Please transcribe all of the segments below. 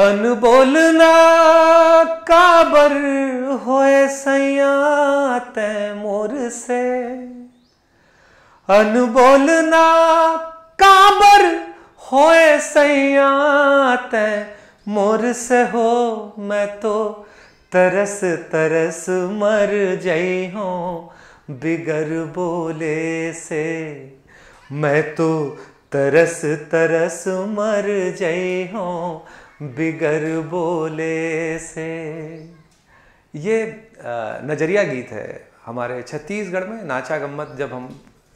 अनबोलना काबर होए सैया मोर से। अनबोलना काबर होए सैया तै मोर से हो मैं तो तरस तरस मर जई हूँ बिगर बोले से। मैं तो तरस तरस मर जई हूँ बिगर बोले से। ये नज़रिया गीत है हमारे छत्तीसगढ़ में, नाचा गम्मत जब हम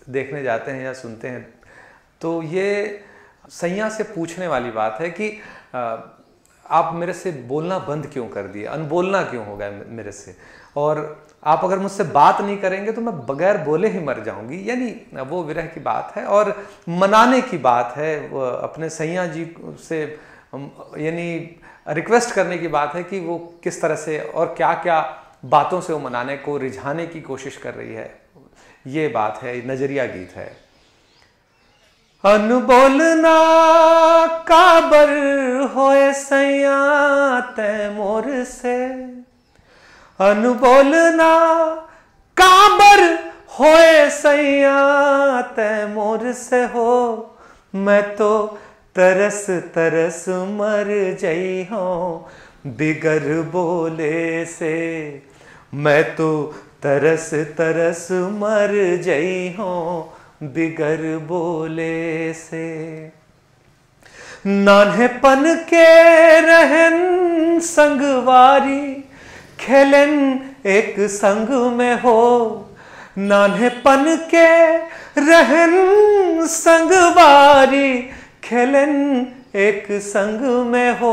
देखने जाते हैं या सुनते हैं तो ये सैया से पूछने वाली बात है कि आप मेरे से बोलना बंद क्यों कर दिए? अनबोलना क्यों हो गया मेरे से? और आप अगर मुझसे बात नहीं करेंगे तो मैं बगैर बोले ही मर जाऊँगी। यानी वो विरह की बात है और मनाने की बात है अपने सैया जी से यानी रिक्वेस्ट करने की बात है कि वो किस तरह से और क्या क्या बातों से वो मनाने को, रिझाने की कोशिश कर रही है। ये बात है, नज़रिया गीत है। अनबोलना काबर होए सैया तै मोर से। अनबोलना काबर होए सैया तै मोर से हो। मैं तो तरस तरस मर जई हूँ, बिगर बोले से। मैं तो तरस तरस मर जई हो, बिगर बोले से। नान्हेपन के रहन संगवारी खेलन एक संग में हो। नान्हेपन के रहन संगवारी खेलन एक संग में हो।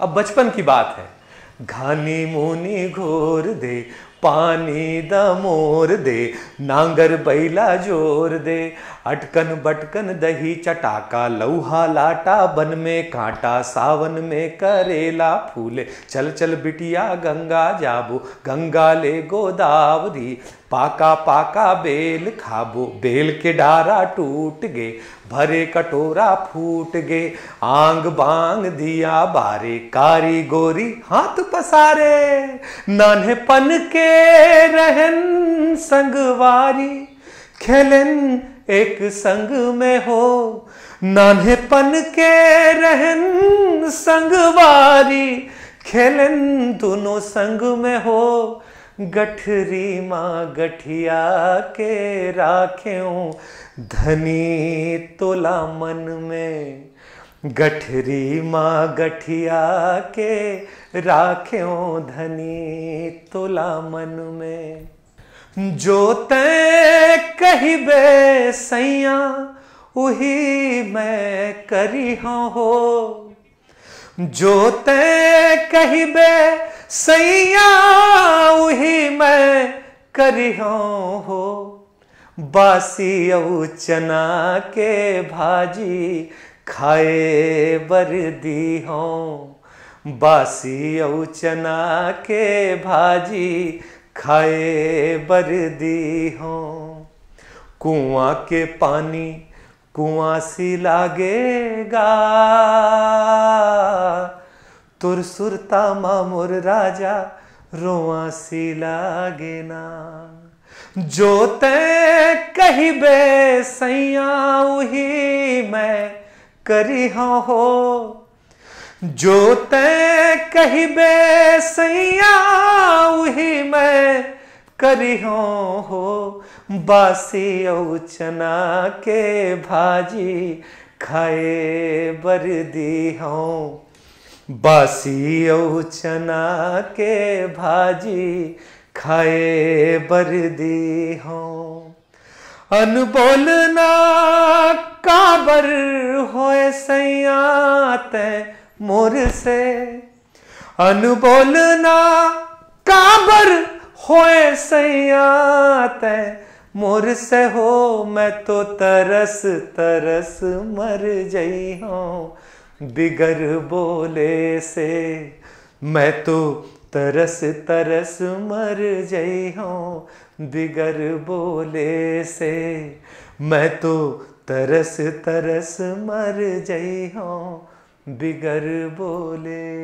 अब बचपन की बात है। घानी मुनी घोर दे पानी द मोर दे, नांगर बैला ज़ोर दे। अटकन बटकन दही चटाका, लौहा लाटा बन में कांटा, सावन में करेला फूले। चल चल बिटिया गंगा जाबो, गंगा ले गोदावरी। पाका पाका बेल खाबो, बेल के डारा टूट गे, भरे कटोरा फूट गे। आंग बांग दिया बारे, कारी गोरी हाथ पसारे। नन्हे पन के रहन संगवारी खेलन एक संग में हो। नान्हेपन के रहन संगवारी खेलन दोनों संग में हो। गठरी माँ गठिया के राख्यों धनी तोला मन में। गठरी माँ गठिया के राख्यों धनी तोला मन में। जो तय कहिबे सैया, उही मैं करी हो जो तय कहिबे सैया, उही मैं करी हो। बासी औ चना के भाजी खाए बर दी हो, बासी औ चना के भाजी खाए बर दी हो। कुआँ के पानी, कुआँ सी लागेगा। तुर सुरता मामुर राजा, रोआ सी लागे ना जो तय कही बे सैया उही मैं करी हाँ जो तय कही बे सैया उही मैं करी हाँ बासी चना के भाजी खाए बर दी हूँ। बासी चना के भाजी खाए बर दी हूँ। अनबोलना काबर होए सैया तै मोर से? अनबोलना काबर होए सैया तै मोर से हो, मैं तो तरस तरस मर जई हूँ। बिगर बोले से, मैं तो तरस तरस मर जई हूँ। बिगर बोले से, मैं तो तरस तरस मर जई हो बिगर बोले